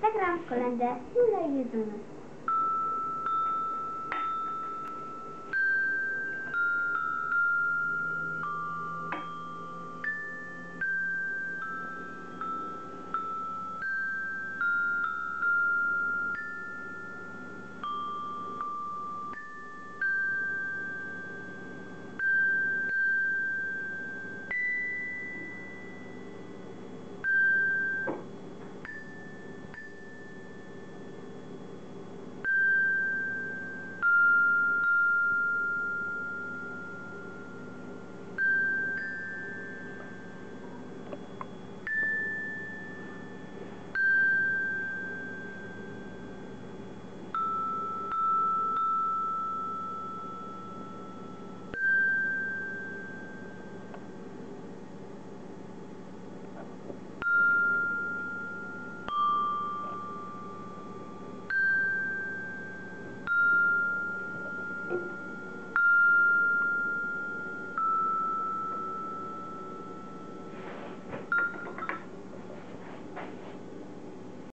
zagram kolędę Jula i Jedyny.